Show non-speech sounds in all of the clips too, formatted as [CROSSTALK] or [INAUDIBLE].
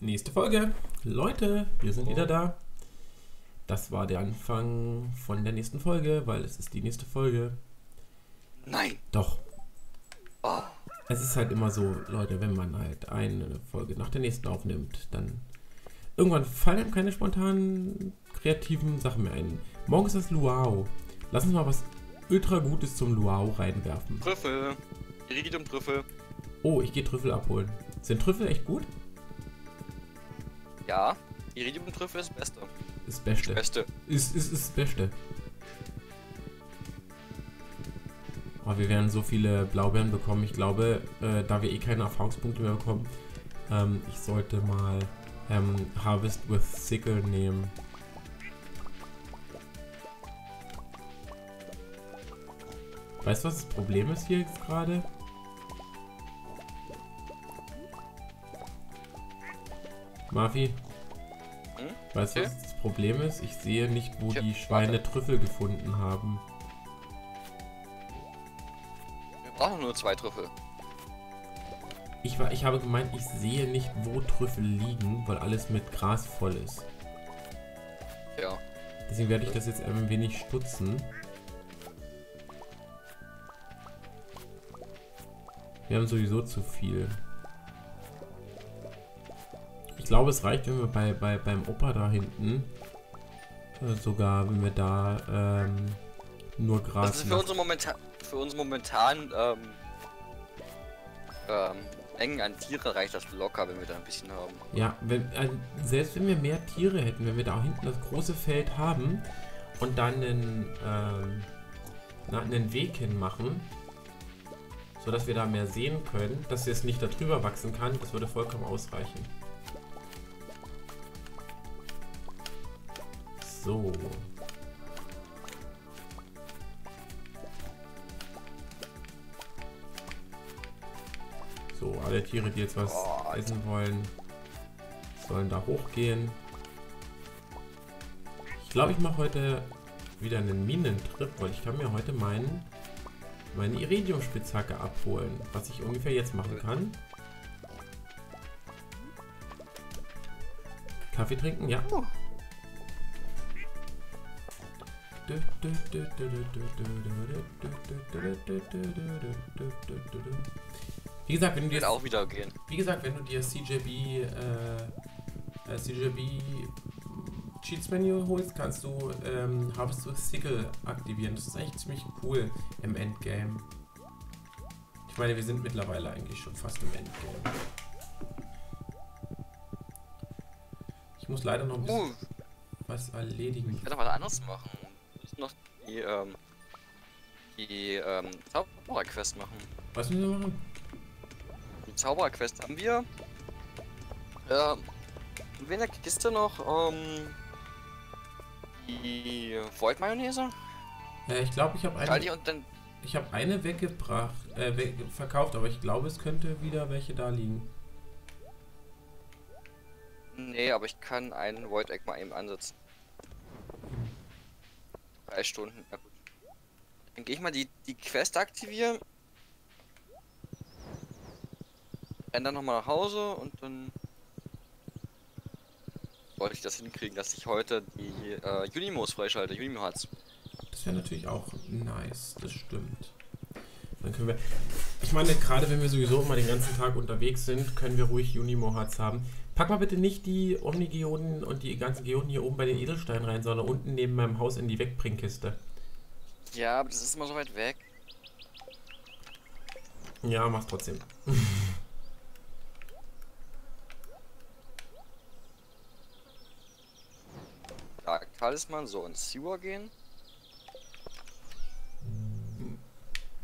Nächste Folge. Leute, wir sind wieder da. Das war der Anfang von der nächsten Folge, weil es ist die nächste Folge. Nein. Doch. Oh. Es ist halt immer so, Leute, wenn man halt eine Folge nach der nächsten aufnimmt, dann irgendwann fallen einem keine spontanen kreativen Sachen mehr ein. Morgen ist das Luau. Lass uns mal was ultra Gutes zum Luau reinwerfen. Trüffel. Iridium-Trüffel. Oh, ich gehe Trüffel abholen. Sind Trüffel echt gut? Ja. Iridium-Trüffel ist das Beste. Das Beste. Beste. Ist, ist, ist das Beste. Oh, wir werden so viele Blaubeeren bekommen. Ich glaube, äh, da wir eh keine Erfahrungspunkte mehr bekommen, ähm, ich sollte mal ähm, Harvest with Sickle nehmen. Weißt du, was das Problem ist hier jetzt gerade? Marvi? Hm? Weißt du, Okay. was das Problem ist? Ich sehe nicht, wo Ich hab- die Schweine warte. Trüffel gefunden haben. Wir brauchen nur zwei Trüffel. Ich, war, ich habe gemeint, ich sehe nicht, wo Trüffel liegen, weil alles mit Gras voll ist. Ja. Deswegen werde ich das jetzt ein wenig stutzen. Wir haben sowieso zu viel. Ich glaube, es reicht, wenn wir bei, bei, beim Opa da hinten äh, sogar, wenn wir da ähm, nur Gras Das ist für machen. unsere momentan für unsere momentan ähm, ähm, Mengen an Tiere reicht das locker, wenn wir da ein bisschen haben. Ja, wenn, äh, selbst wenn wir mehr Tiere hätten, wenn wir da hinten das große Feld haben und dann einen, ähm, na, einen Weg hinmachen, sodass wir da mehr sehen können, dass es nicht darüber wachsen kann, das würde vollkommen ausreichen. So. So, alle Tiere, die jetzt was Oh, essen wollen, sollen da hochgehen. Ich glaube, ich mache heute wieder einen Minentrip, weil ich kann mir heute meinen, meine Iridium-Spitzhacke abholen, was ich ungefähr jetzt machen kann. Kaffee trinken, ja. Wie gesagt, wenn du dir auch wieder gehen. wie gesagt, wenn du dir CJB, äh, äh, CJB Cheats Menü holst, kannst du ähm, Harvest with Sickle aktivieren. Das ist eigentlich ziemlich cool im Endgame. Ich meine, wir sind mittlerweile eigentlich schon fast im Endgame. Ich muss leider noch ein bisschen Uh, was erledigen. ich werde noch was anderes machen. Wir müssen noch die, ähm, die, ähm, Zauberer-Quest machen. Was müssen wir machen? Die Zauberer-Quest haben wir. Ähm, in der Kiste noch, ähm, die Void-Mayonnaise. Äh, ich glaube, ich habe eine, die und dann, ich habe eine weggebracht, äh, weg, verkauft, aber ich glaube, es könnte wieder welche da liegen. nee, aber ich kann einen Void-Egg mal eben ansetzen. Drei Stunden, na gut. Dann gehe ich mal die, die Quest aktivieren. Renn dann nochmal nach Hause und dann wollte ich das hinkriegen, dass ich heute die äh, Unimos freischalte, Unimo-Harz. Das wäre natürlich auch nice, das stimmt. Dann können wir. Ich meine, gerade wenn wir sowieso immer den ganzen Tag unterwegs sind, können wir ruhig Unimo-Harz haben. Pack mal bitte nicht die Omni-Geoden und die ganzen Geoden hier oben bei den Edelsteinen rein, sondern unten neben meinem Haus in die Wegbringkiste. Ja, aber das ist immer so weit weg. Ja, mach's trotzdem. [LAUGHS] Ja, Talisman, so ins Sewer gehen.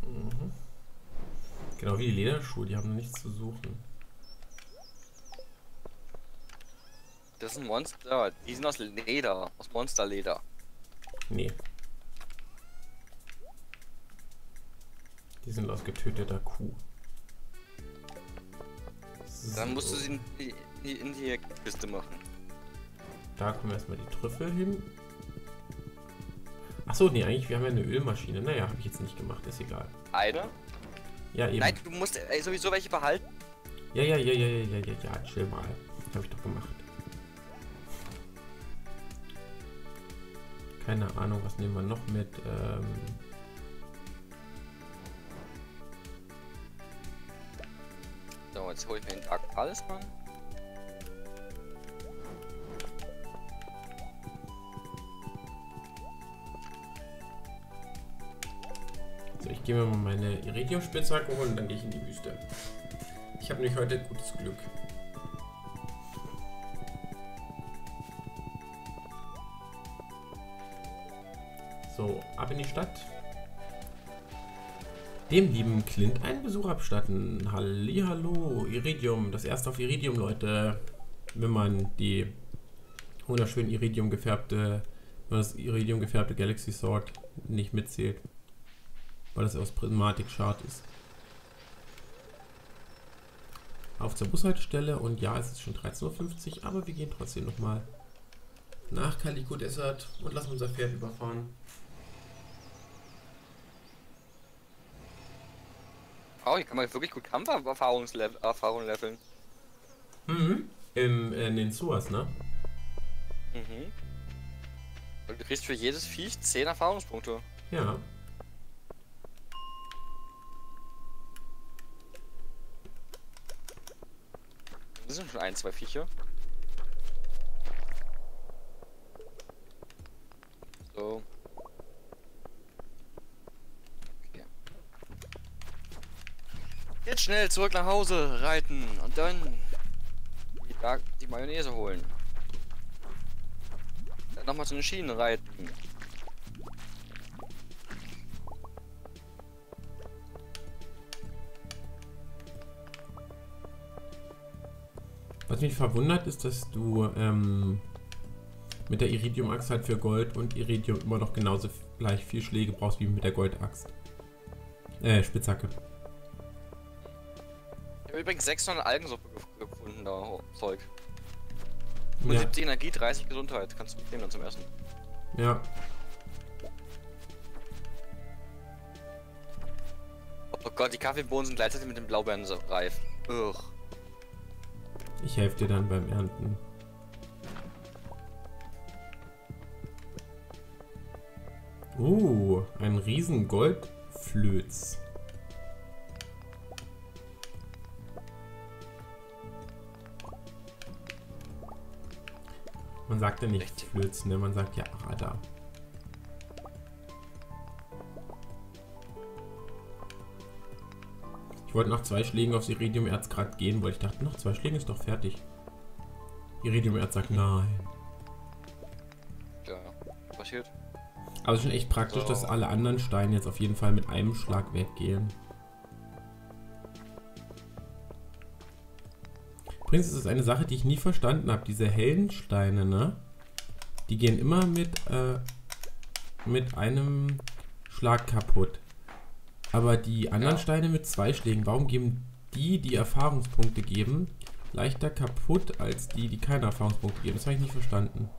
Mhm. Genau wie die Lederschuhe, die haben nichts zu suchen. Das sind Monster, die sind aus Leder, aus Monsterleder. Nee. Die sind aus getöteter Kuh. Dann musst du So. sie in die, in die, in die Kiste machen. Da kommen erstmal die Trüffel hin. Achso, nee, eigentlich, wir haben ja eine Ölmaschine. Naja, habe ich jetzt nicht gemacht, ist egal. Eine? Ja, eben. Nein, du musst ey, sowieso welche behalten. Ja, ja, ja, ja, ja, ja, ja, ja, chill mal. Habe ich doch gemacht. Keine Ahnung, was nehmen wir noch mit? Ähm So, jetzt hole ich mir den Dark Talisman. So, ich gehe mir mal meine Iridium-Spitzhacke holen und dann gehe ich in die Wüste. Ich habe nämlich heute gutes Glück. Die Stadt. Dem lieben Clint einen Besuch abstatten. Hallihallo, Iridium. Das erste auf Iridium, Leute. Wenn man die wunderschön Iridium gefärbte, wenn das Iridium gefärbte Galaxy Sword nicht mitzählt. Weil das aus Prismatik Shard ist. Auf zur Bushaltestelle und ja, es ist schon 13.50 Uhr, aber wir gehen trotzdem nochmal nach Calico Desert und lassen unser Pferd überfahren. Oh, hier kann man wirklich gut Kampferfahrung leveln. Mhm. Im, in den Suas, ne? Mhm. Und du kriegst für jedes Viech 10 Erfahrungspunkte. Ja. Das sind schon ein, zwei Viecher. So. Okay. Jetzt schnell zurück nach Hause reiten und dann die, Mayonnaise holen. Dann nochmal zu den Schienen reiten. Was mich verwundert ist, dass du ähm, mit der Iridium-Axt halt für Gold und Iridium immer noch genauso gleich viel Schläge brauchst wie mit der Goldaxt. Äh, Spitzhacke. Habe übrigens 600 Algensuppe ge gefunden, da oh, Zeug. Ja, 70 Energie, 30 Gesundheit. Kannst du mitnehmen dann zum Essen. ja. Oh Gott, die Kaffeebohnen sind gleichzeitig mit den Blaubeeren so reif. Ugh. Ich helfe dir dann beim Ernten. Uh, ein riesen Goldflöz. Man sagt ja nicht. Flöz, ne? Man sagt ja Radar. Ich wollte nach zwei Schlägen aufs Iridiumerz gerade gehen, weil ich dachte, nach zwei Schlägen ist doch fertig. Iridiumerz sagt nein. Ja, passiert. Aber es ist schon echt praktisch, So. dass alle anderen Steine jetzt auf jeden Fall mit einem Schlag weggehen. Übrigens ist es eine Sache, die ich nie verstanden habe. Diese hellen Steine, ne? Die gehen immer mit, äh, mit einem Schlag kaputt. Aber die anderen Ja. Steine mit zwei Schlägen, warum geben die, die Erfahrungspunkte geben, leichter kaputt als die, die keine Erfahrungspunkte geben? Das habe ich nicht verstanden.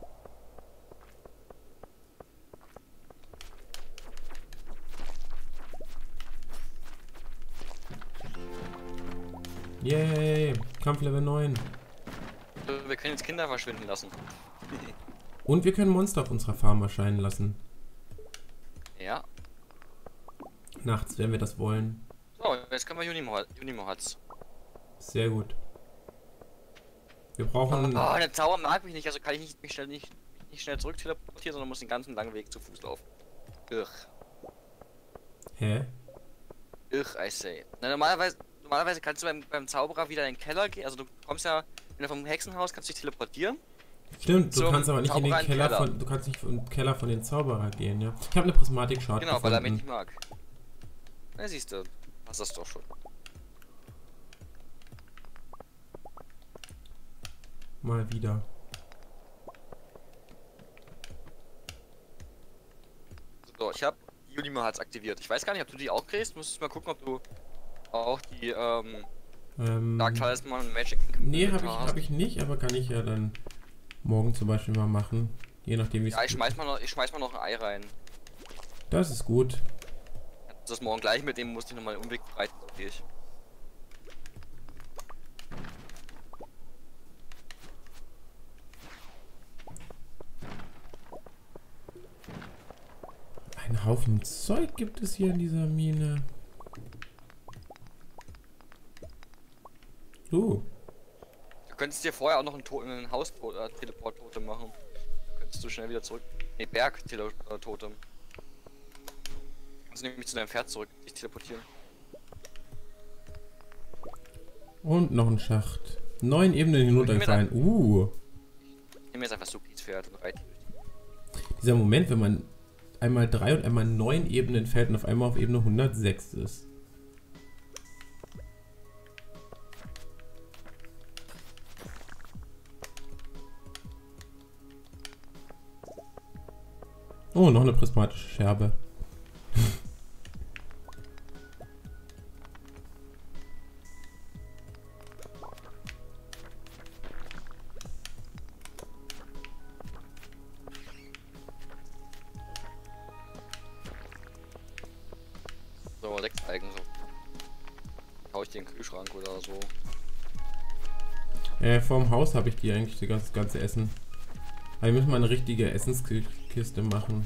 Yay, Kampflevel 9. So, Wir können jetzt Kinder verschwinden lassen. Und wir können Monster auf unserer Farm erscheinen lassen. Ja. Nachts, wenn wir das wollen. So, jetzt können wir Unimo, Unimo hat's. Sehr gut. Wir Oh, brauchen. der Zauber mag mich nicht, also kann ich nicht, mich schnell nicht, nicht schnell zurück teleportieren, sondern muss den ganzen langen Weg zu Fuß laufen. Ugh. Hä? Ugh, I say. Na, normalerweise, normalerweise kannst du beim, beim Zauberer wieder in den Keller gehen. Also du kommst ja, wenn du vom Hexenhaus kannst du dich teleportieren. Stimmt, du kannst aber nicht in den Zauberer in den Keller, Keller. von. Du kannst nicht in den Keller von den Zauberer gehen, ja. Ich habe eine prismatik shard Genau, weil er mich gefunden. nicht mag. Na siehst du, hast das doch schon. Mal wieder. So, ich habe Unimo hat's aktiviert. Ich weiß gar nicht, ob du die auch kriegst. Musstest mal gucken, ob du auch die ähm, ähm, Dark Talisman und Magic Nee, habe ich, hab ich nicht, aber kann ich ja dann morgen zum Beispiel mal machen. Je nachdem, wie es Ja, ich schmeiß, mal noch, ich schmeiß mal noch ein Ei rein. Das ist gut. Das morgen gleich mit dem musste ich nochmal einen Umweg breiten, so ich. Ein Haufen Zeug gibt es hier in dieser Mine. Uh. Du könntest dir vorher auch noch ein, to ein Haus äh, Teleport-Totem machen. Dann könntest du schnell wieder zurück. Ne, Berg-Totem. Kannst du nämlich zu deinem Pferd zurück dich teleportieren. Und noch ein Schacht. Neun Ebenen hinuntergefallen. Uh. Ich nehme jetzt einfach Supis Pferd und reite. Dieser Moment, wenn man einmal drei und einmal neun Ebenen fällt und auf einmal auf Ebene 106 ist. Oh, noch eine prismatische Scherbe. So, sechs Algen so. Hau ich den Kühlschrank oder so. Äh, vorm Haus habe ich die eigentlich das ganze, Essen. Aber wir müssen mal eine richtige Essenskiste machen.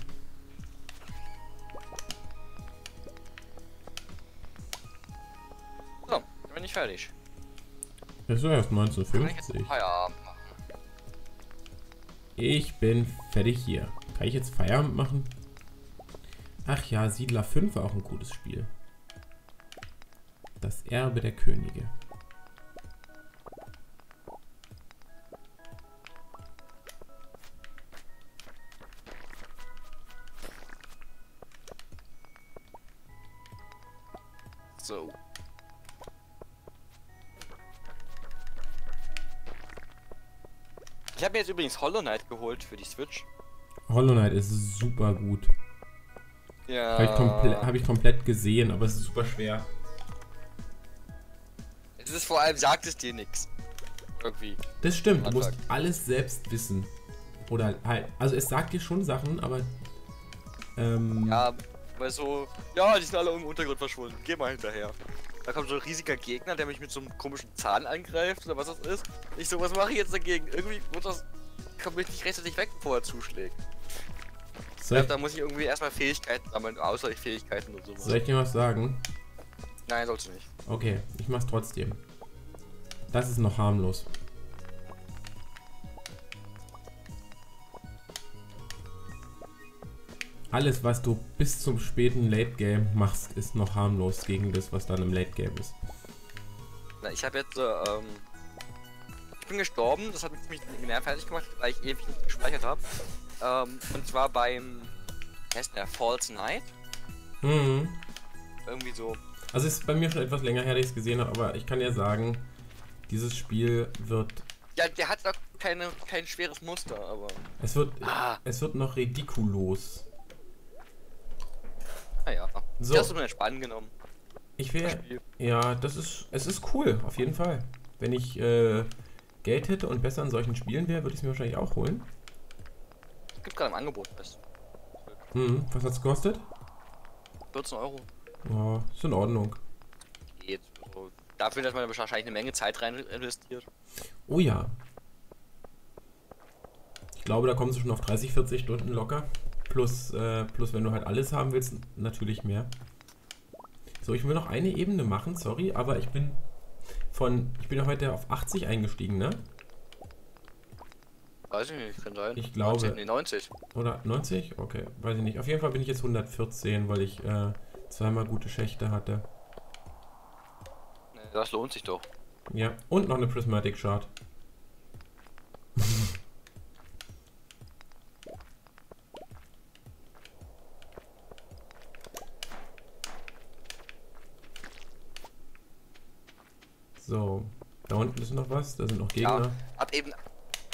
So, bin ich fertig. Das ist erst Kann ich jetzt 1950. Feierabend machen. Ich bin fertig hier. Kann ich jetzt Feierabend machen? Ach ja, Siedler 5 war auch ein gutes Spiel. Das Erbe der Könige. So. Ich habe mir jetzt übrigens Hollow Knight geholt für die Switch. Hollow Knight ist super gut. Ja. Habe ich, hab ich komplett gesehen, aber es ist super schwer. Es ist vor allem, sagt es dir nichts. Irgendwie. Das stimmt, du musst alles selbst wissen. Oder halt, also es sagt dir schon Sachen, aber ähm, Ja, weil so, ja, die sind alle im Untergrund verschwunden. Geh mal hinterher. Da kommt so ein riesiger Gegner, der mich mit so einem komischen Zahn angreift oder was das ist. Ich so, was mache ich jetzt dagegen? Irgendwie wird das. Kommt mich nicht rechtzeitig weg, bevor er zuschlägt. Ich soll, glaub, ich, da muss ich irgendwie erstmal Fähigkeiten sammeln, Ausweichfähigkeiten und sowas. soll ich dir was sagen? Nein, sollst du nicht. Okay, ich mach's trotzdem. Das ist noch harmlos. Alles, was du bis zum späten Late Game machst, ist noch harmlos gegen das, was dann im Late Game ist. Na, ich habe jetzt, äh, ähm. Ich bin gestorben, das hat mich ziemlich mehr fertig gemacht, weil ich ewig nicht gespeichert habe. Ähm, und zwar beim. Heißt der? False Night? Mhm. Irgendwie so. Also es ist bei mir schon etwas länger her, dass ich es gesehen habe, aber ich kann ja sagen, dieses Spiel wird. Ja, der hat doch keine, kein schweres Muster, aber. Es wird. Ah. Es wird noch ridikulos. Naja. So. Die hast du mir entspannen genommen. Ich das wäre. Ja, das ist. Es ist cool, auf jeden Fall. Wenn ich äh, Geld hätte und besser an solchen Spielen wäre, würde ich es mir wahrscheinlich auch holen. Gibt gerade im Angebot. Das Hm, was hat's gekostet? 14 Euro. Ja, ist in Ordnung. Geht. So. Dafür, dass man wahrscheinlich eine Menge Zeit rein investiert. Oh ja. Ich glaube, da kommst du schon auf 30, 40 Stunden locker. Plus, äh, plus wenn du halt alles haben willst, natürlich mehr. So, ich will noch eine Ebene machen, sorry, aber ich bin von. Ich bin ja heute auf 80 eingestiegen, ne? Weiß ich nicht, kann sein. Ich glaube- 90, nee, 90. Oder 90? Okay, weiß ich nicht. Auf jeden Fall bin ich jetzt 114, weil ich äh, zweimal gute Schächte hatte. Das lohnt sich doch. Ja, und noch eine Prismatic Shard. [LAUGHS] so, da unten ist noch was, da sind noch Ja, Gegner. ab eben,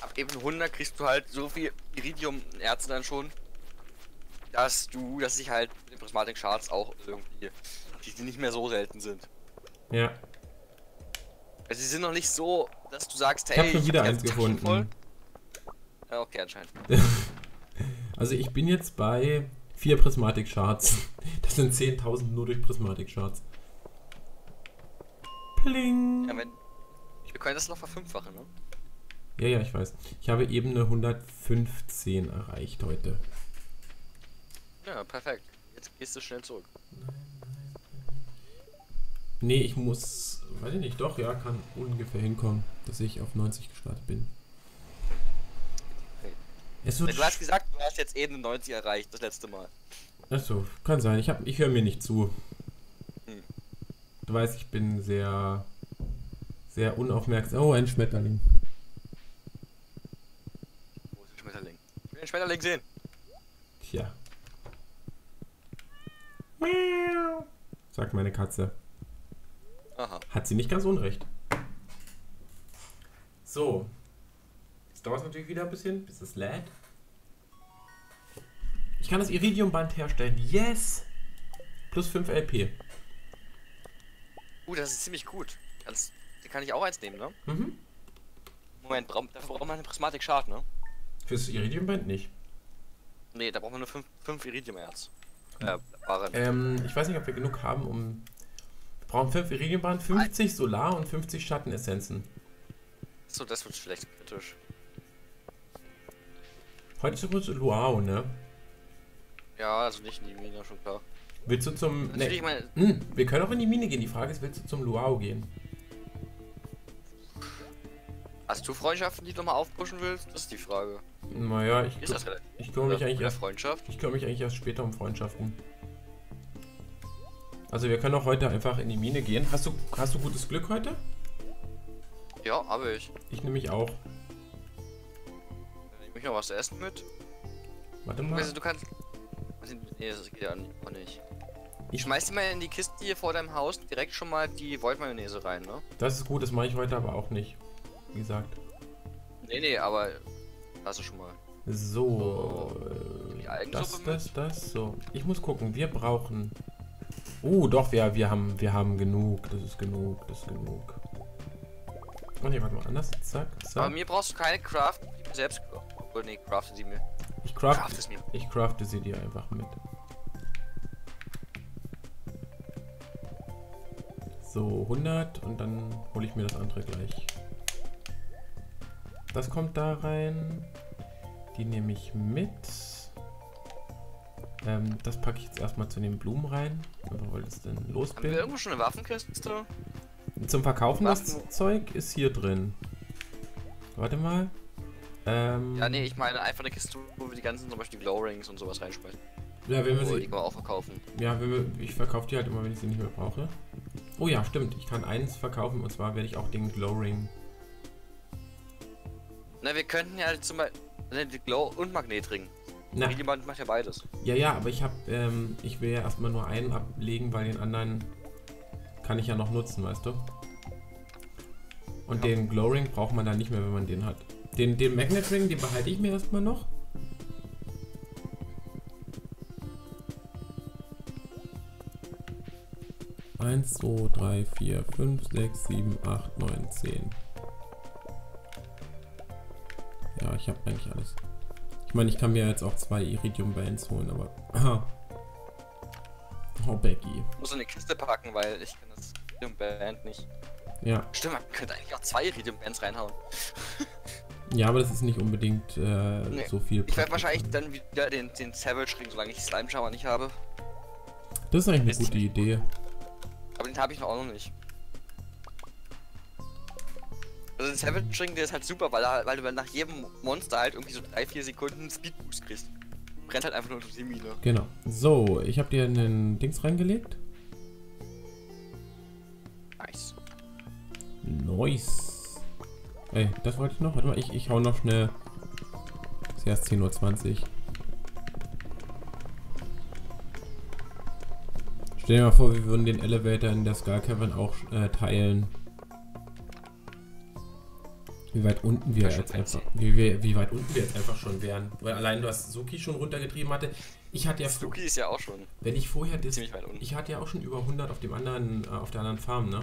ab eben 100 kriegst du halt so viel Iridium-Erze dann schon, dass du, dass sich halt mit den Prismatic Shards auch irgendwie, die, nicht mehr so selten sind. Ja, Also sie sind noch nicht so, dass du sagst, ich hey, habe schon wieder hab eins gefunden. Ja, okay, anscheinend. [LAUGHS] Also ich bin jetzt bei vier Prismatic Shards. [LAUGHS] Das sind 10.000 nur durch Prismatic Shards. Pling. Ja, wenn, wir können das noch verfünffachen, ne? Ja, ja, ich weiß. Ich habe Ebene 115 erreicht heute. Ja, perfekt. Jetzt gehst du schnell zurück. Nee, ich muss, weiß ich nicht, doch, ja, kann ungefähr hinkommen, dass ich auf 90 gestartet bin. Es wird Du hast gesagt, du hast jetzt eben 90 erreicht, das letzte Mal. Achso, kann sein. Ich, hab- ich höre mir nicht zu. Du weißt, ich bin sehr, sehr unaufmerksam. Oh, ein Schmetterling. Wo ist der Schmetterling? Ich will den Schmetterling sehen. Tja. Miau, sagt meine Katze. Aha. Hat sie nicht ganz unrecht. So. Jetzt dauert es natürlich wieder ein bisschen, bis es lädt. Ich kann das Iridiumband herstellen. Yes! Plus 5 LP. Uh, das ist ziemlich gut. Ganz, kann ich auch eins nehmen, ne? Mhm. Moment, brauch, dafür braucht man eine Prismatik Schad, ne? Fürs Iridiumband nicht. Nee, da braucht man nur 5 Iridiumerz. Äh, Barren. Ähm, ich weiß nicht, ob wir genug haben, um. Wir brauchen 5 Iridiumband, 50 Solar und 50 Schattenessenzen. So, das wird vielleicht kritisch. Heute ist übrigens Luau, ne? Ja, also nicht in die Mine, schon klar. Willst du zum. Natürlich, Ne, meine, hm, wir können auch in die Mine gehen. Die Frage ist, willst du zum Luau gehen? hast du Freundschaften, die du mal aufpushen willst? Das ist die Frage. Naja, ich, Ist das ich kümmere mich eigentlich erst. Freundschaft? Ich kümmere mich eigentlich erst später um Freundschaften. Also wir können auch heute einfach in die Mine gehen. Hast du, hast du gutes Glück heute? Ja, habe ich. Ich nehme mich auch. Dann nehme ich noch was zu essen mit. Warte mal. weißt, du kannst. Nee, das geht ja auch nicht. Ich- schmeiß dir mal in die Kiste hier vor deinem Haus direkt schon mal die Volt-Mayonnaise rein, ne? Das ist gut, das mache ich heute aber auch nicht. Wie gesagt. Nee, nee, aber. Hast du schon mal. So. Die äh, Das, das, das. So. Ich muss gucken. Wir brauchen. Uh, doch, wir, wir, haben, wir haben genug. Das ist genug. Das ist genug. Oh ne, warte mal. Anders. Zack, Aber zack. mir brauchst du keine Craft, die mir selbst. Obwohl, nee, crafte sie mir. Ich craft, Craft es ich crafte sie dir einfach mit. So, 100 und dann hole ich mir das andere gleich. Das kommt da rein. Die nehme ich mit. Ähm, das packe ich jetzt erstmal zu den Blumen rein. Einfach weil das dann los Haben wir bin. irgendwo schon eine Waffenkiste? Zum Verkaufen das Waffen- Zeug ist hier drin. Warte mal. Ähm, Ja, nee, ich meine einfach eine Kiste, wo wir die ganzen zum Beispiel Glow-Rings und sowas reinschmeißen. ja, wenn wir sie, die kann man auch verkaufen. Ja, wenn wir, ich verkaufe die halt immer, wenn ich sie nicht mehr brauche. Oh ja, stimmt. Ich kann eins verkaufen und zwar werde ich auch den Glowring. Na, wir könnten ja zum Beispiel ne, Glow- und Magnetring. Na, Jemand macht ja beides. ja, ja, aber ich habe, ähm, ich will ja erstmal nur einen ablegen, weil den anderen kann ich ja noch nutzen, weißt du? Und Ja. den Glowring braucht man dann nicht mehr, wenn man den hat. Den, den Magnet Ring, den behalte ich mir erstmal noch. Eins, zwei, drei, vier, fünf, sechs, sieben, acht, neun, zehn. Ja, ich habe eigentlich alles. Ich meine, ich kann mir jetzt auch zwei Iridium Bands holen, aber. Aha. [CLEARS THROAT] Oh, Becky. Ich muss in eine Kiste packen, weil ich kann das Iridium Band nicht. Ja, Stimmt, man könnte eigentlich auch zwei Iridium Bands reinhauen. [LAUGHS] ja, aber das ist nicht unbedingt äh, Nee. so viel. Ich werde wahrscheinlich dann wieder den, den Savage Ring, solange ich Slime Shower nicht habe. Das ist eigentlich eine gute Idee. Aber den habe ich noch auch noch nicht. Also den Savage Ring, der ist halt super, weil, er, weil du nach jedem Monster halt irgendwie so 3-4 Sekunden Speed Boost kriegst. Brennt halt einfach nur durch die Mine. Genau. So, ich habe dir einen Dings reingelegt. Nice. Nice. Ey, das wollte ich noch. Warte mal, ich, ich hau noch schnell. Ist erst 10.20 Uhr. Stell dir mal vor, wir würden den Elevator in der Skull Cavern auch äh, teilen. Wie weit unten wir jetzt einfach. Wie, wir, wie weit unten wir jetzt einfach schon wären. Weil allein du hast Suki schon runtergetrieben hatte. Ich hatte ja. Stuki ist ja auch schon Wenn ich vorher das. ziemlich weit unten. Ich hatte ja auch schon über 100 auf dem anderen, äh, auf der anderen Farm, ne?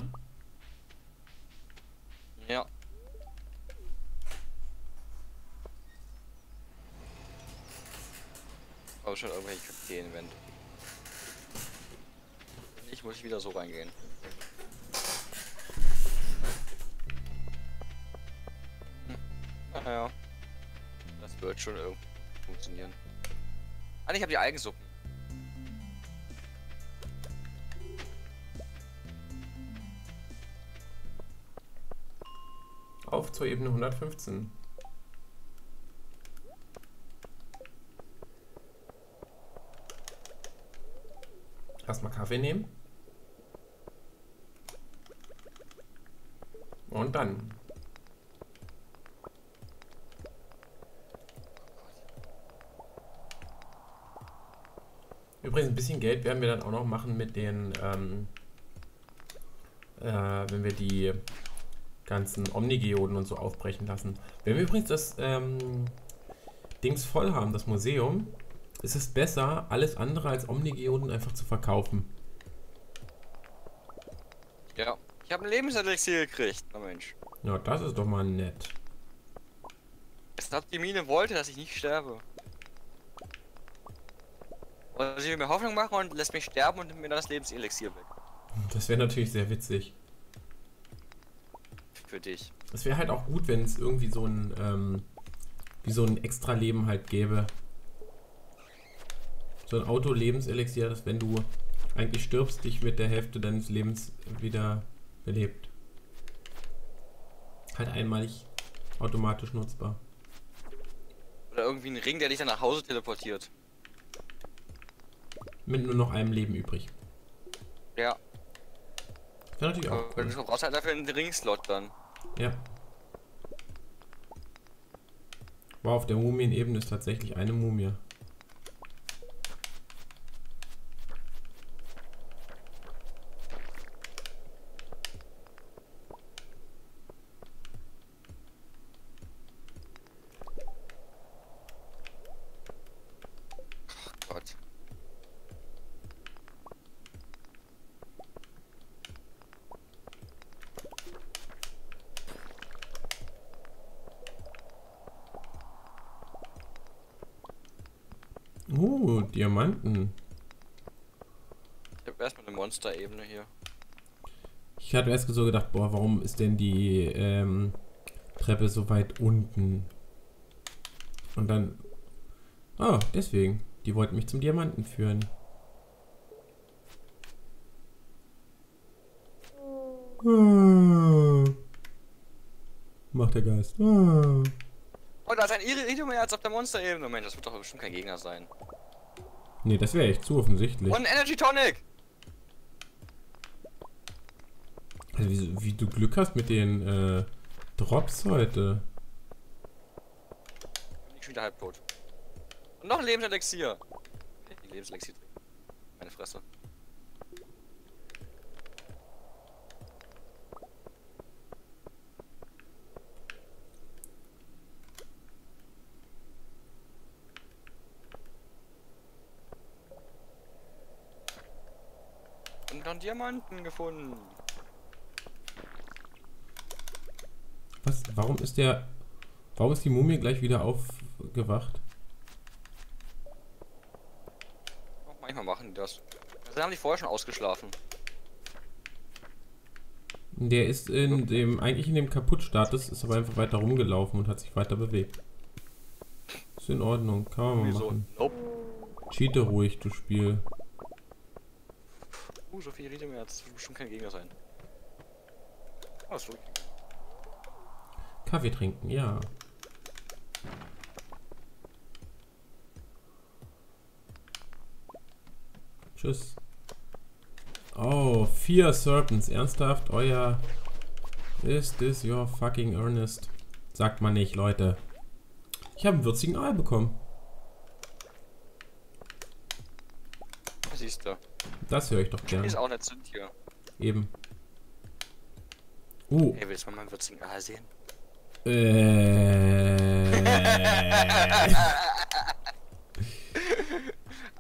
Aber schon irgendwelche Kakteen Event. Ich muss wieder so reingehen. Hm. Ah, naja. Das wird schon irgendwie funktionieren. Ah, ich habe die Algensuppen. Auf zur Ebene 115. Erstmal Kaffee nehmen. Und dann. Übrigens, ein bisschen Geld werden wir dann auch noch machen mit den, ähm, äh, wenn wir die ganzen Omnigeoden und so aufbrechen lassen. Wenn wir übrigens das ähm, Dings voll haben, das Museum, ist es besser, alles andere als Omnigeoden einfach zu verkaufen. Ja. Ich habe ein Lebenselixier gekriegt. Oh Mensch. Ja, das ist doch mal nett. Es hat die Mine wollte, dass ich nicht sterbe. Und sie will mir Hoffnung machen und lässt mich sterben und nimmt mir das Lebenselixier weg. Das wäre natürlich sehr witzig. Für dich. Es wäre halt auch gut, wenn es irgendwie so ein, ähm, wie so ein extra Leben halt gäbe. So ein Auto-Lebenselixier, dass wenn du eigentlich stirbst, dich mit der Hälfte deines Lebens wieder belebt. Halt einmalig automatisch nutzbar. Oder irgendwie ein Ring, der dich dann nach Hause teleportiert. Mit nur noch einem Leben übrig. Ja. Wäre natürlich auch cool. du brauchst halt dafür einen Ringslot dann. Ja. Wow, auf der Mumienebene ist tatsächlich eine Mumie. Gott. Uh, Diamanten. Ich habe erstmal eine Monster-Ebene hier. Ich hatte erst so gedacht, boah, warum ist denn die ähm, Treppe so weit unten? Und dann. Ah, deswegen. Die wollten mich zum Diamanten führen. Ah. Macht der Geist. Ah. Oh, da ist ein Iridium-Herz auf der Monster-Ebene. Mensch, das wird doch bestimmt kein Gegner sein. Nee, das wäre echt zu offensichtlich. Und Energy Tonic! Also wie, wie du Glück hast mit den äh, Drops heute. Bin ich wieder halb tot. Und noch ein Lebenselixier. Die Lebenselixier. Meine Fresse. Dann Diamanten gefunden. Was? Warum ist der. Warum ist die Mumie gleich wieder aufgewacht? Manchmal machen die das. Also haben die vorher schon ausgeschlafen. Der ist in dem, eigentlich in dem Kaputtstatus, ist aber einfach weiter rumgelaufen und hat sich weiter bewegt. Ist in Ordnung, kann man mal Wieso? machen. Nope. Cheate ruhig, du Spiel. Uh, so viel Iridium-Herz. Das wird bestimmt kein Gegner sein. Oh, ist wirklich. Kaffee trinken, ja. Tschüss. Oh, vier Serpents. Ernsthaft? Euer. Is this your fucking earnest? Sagt man nicht, Leute. Ich habe einen würzigen Aal bekommen. Siehst du. Das höre ich doch gerne. ist auch nicht sind hier. Eben. Uh. Ey, willst du mal meinen würzigen Aal sehen? Äh. [LAUGHS]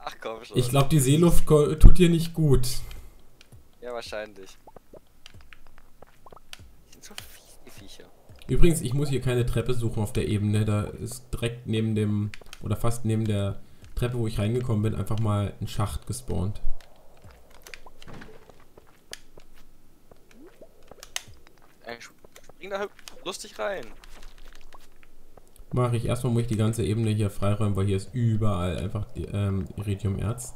Ach komm schon. ich glaube, die Seeluft tut dir nicht gut. Ja, wahrscheinlich. Die sind so fies, die Viecher. Übrigens, ich muss hier keine Treppe suchen auf der Ebene. Da ist direkt neben dem, oder fast neben der Treppe, wo ich reingekommen bin, einfach mal ein Schacht gespawnt. Ey, spring da lustig rein. Mache ich. Erstmal muss ich die ganze Ebene hier freiräumen, weil hier ist überall einfach die, ähm, Iridium-Erz.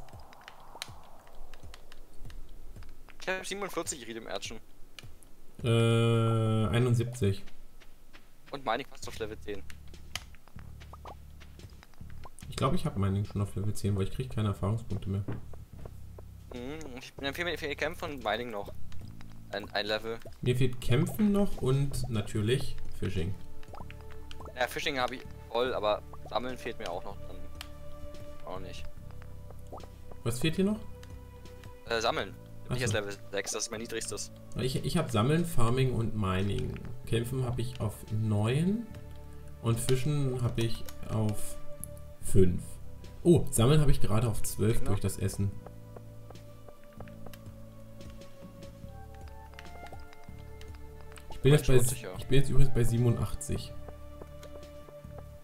Ich habe 47 Iridium-Erz schon. Äh, 71. Und Mining fast auf Level 10. Ich glaube, ich habe Mining schon auf Level 10, weil ich kriege keine Erfahrungspunkte mehr. Mhm, ich bin viel, viel Kämpfen und Mining noch. Ein, ein Level. Mir fehlt Kämpfen noch und natürlich Fishing. Ja, Fishing habe ich voll, aber Sammeln fehlt mir auch noch. Dann auch nicht. Was fehlt hier noch? Äh, Sammeln. Ach Ich jetzt. Level 6, das ist mein niedrigstes. Ich, ich habe Sammeln, Farming und Mining. Kämpfen habe ich auf 9 und Fischen habe ich auf 5. Oh, Sammeln habe ich gerade auf 12 Genau. durch das Essen. Bin, jetzt bei, 49, ja. ich bin jetzt übrigens bei 87.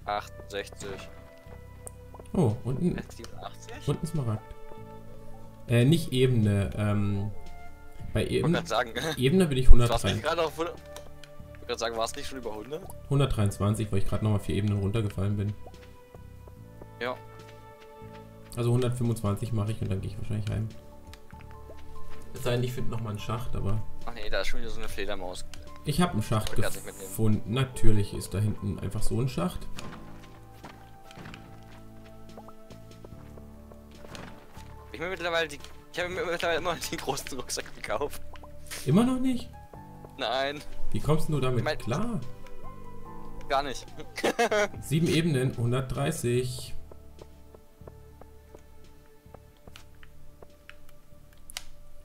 68. Oh, und ein, 87? und ein Smaragd. Äh, nicht Ebene. Ähm, bei Ebene, sagen, [LAUGHS] Ebene bin ich du hast 103, mich gerade auf 100. Ich wollte gerade sagen, war es nicht schon über 100? 123, weil ich gerade nochmal vier Ebenen runtergefallen bin. Ja. Also 125 mache ich und dann gehe ich wahrscheinlich heim. Es sei denn, ich finde nochmal einen Schacht, aber Ach nee, da ist schon wieder so eine Fledermaus. Ich habe einen Schacht gefunden. Natürlich ist da hinten einfach so ein Schacht. Ich mir mittlerweile die. Ich habe mir mittlerweile immer den großen Rucksack gekauft. Immer noch nicht? Nein, Wie kommst du damit Mein- klar? gar nicht. [LAUGHS] Sieben Ebenen, 130.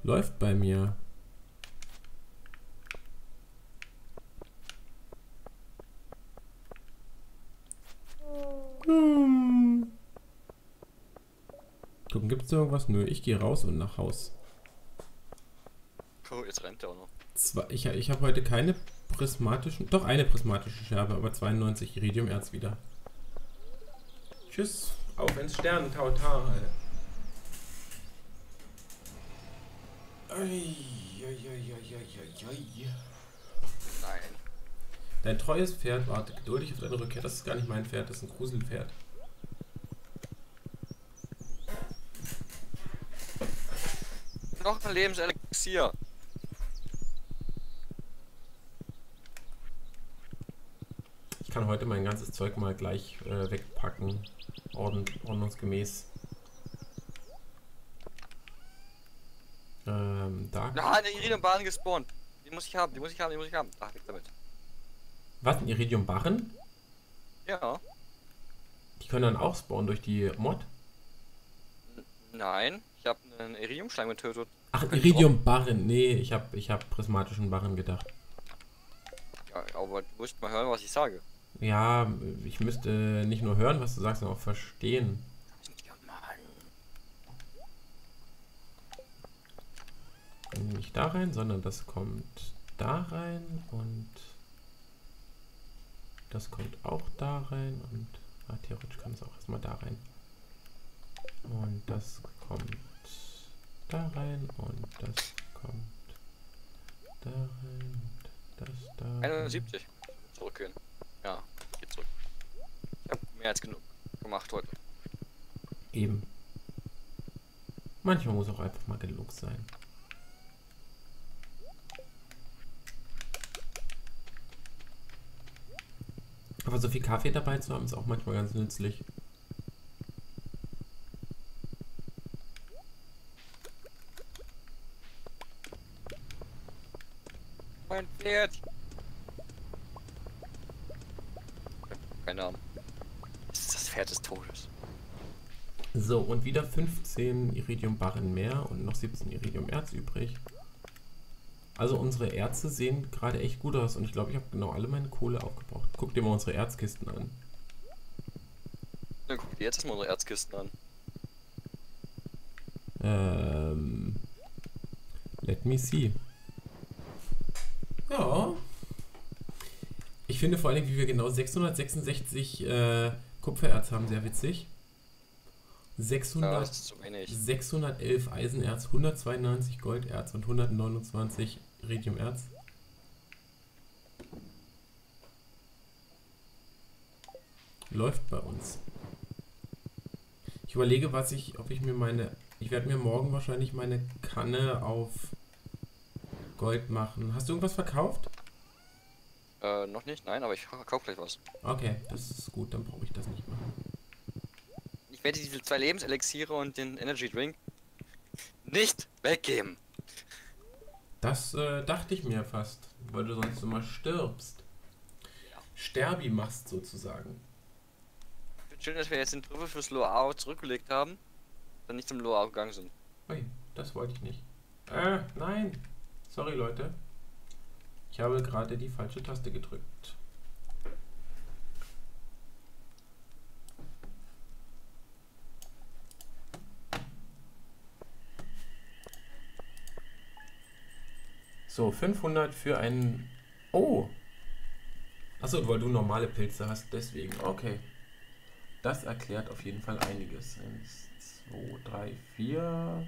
Läuft bei mir. Hm. Gucken, gibt's da irgendwas? Nö, ich gehe raus und nach Haus. Oh, jetzt rennt er auch noch. Zwei, ich ich habe heute keine prismatischen, doch eine prismatische Scherbe, aber 92 Iridiumerz wieder. Tschüss, auf ins Sternentautal. Nein. Dein treues Pferd wartet geduldig auf deine Rückkehr. Das ist gar nicht mein Pferd, das ist ein Gruselpferd. Noch ein Lebenselixier. Ich kann heute mein ganzes Zeug mal gleich äh, wegpacken. Ordn ordnungsgemäß. Ähm, da. Na, eine Iridiumbahn gespawnt. Die muss ich haben, die muss ich haben, die muss ich haben. Ach, weg damit. Was, ein Iridium-Barren? Ja. Die können dann auch spawnen durch die Mod? Nein, ich habe einen Iridiumschleim getötet. Ach, Iridium-Barren. Nee, ich habe ich hab prismatischen Barren gedacht. Ja, aber du musst mal hören, was ich sage. Ja, ich müsste nicht nur hören, was du sagst, sondern auch verstehen. Nicht da rein, sondern das kommt da rein und das kommt auch da rein und ah, theoretisch kann es auch erstmal da rein. Und das kommt da rein und das kommt da rein und das da rein. 71. Zurückgehen. Ja, geht zurück. Ich habe mehr als genug gemacht heute. Eben. Manchmal muss auch einfach mal genug sein. Aber so viel Kaffee dabei zu haben, ist auch manchmal ganz nützlich. Mein Pferd. Keine Ahnung. Das ist das Pferd des Todes. So, und wieder 15 Iridium-Barren mehr und noch 17 Iridium-Erz übrig. Also unsere Erze sehen gerade echt gut aus und ich glaube, ich habe genau alle meine Kohle aufgebraucht. Guck dir mal unsere Erzkisten an. Dann guck dir jetzt erstmal unsere Erzkisten an. Ähm, let me see. Ja. Ich finde vor allem, wie wir genau 666 äh, Kupfererz haben, sehr witzig. Ja, 600, das ist zu wenig. 611 Eisenerz, 192 Golderz und 129 Iridiumerz. Läuft bei uns. Ich überlege, was ich, ob ich mir meine, ich werde mir morgen wahrscheinlich meine Kanne auf Gold machen. Hast du irgendwas verkauft? Äh, noch nicht? Nein, aber ich kauf gleich was. Okay, das ist gut, dann brauche ich das nicht machen. Ich werde diese zwei Lebenselixiere und den Energy Drink nicht weggeben. Das äh, dachte ich mir fast, weil du sonst immer stirbst. Sterbi machst sozusagen. Schön, dass wir jetzt den Trüffel fürs Loao zurückgelegt haben, dann nicht zum Loao gegangen sind. Ui, das wollte ich nicht. Äh, nein. Sorry, Leute. Ich habe gerade die falsche Taste gedrückt. So, 500 für einen... Oh! Achso, weil du normale Pilze hast, deswegen. Okay. Das erklärt auf jeden Fall einiges. 1, 2, 3, 4.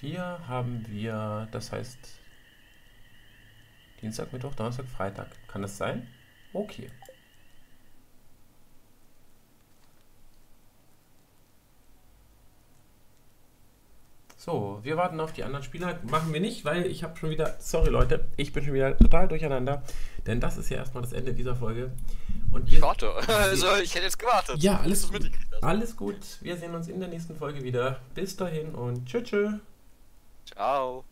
4 haben wir, das heißt Dienstag, Mittwoch, Donnerstag, Freitag. Kann das sein? Okay. So, wir warten auf die anderen Spieler. Machen wir nicht, weil ich habe schon wieder, sorry Leute, ich bin schon wieder total durcheinander. Denn das ist ja erstmal das Ende dieser Folge. Und Ich warte. [LAUGHS] Also, ich hätte jetzt gewartet. ja, alles gut. Alles gut. Wir sehen uns in der nächsten Folge wieder. Bis dahin und tschüss. tschüss. Ciao.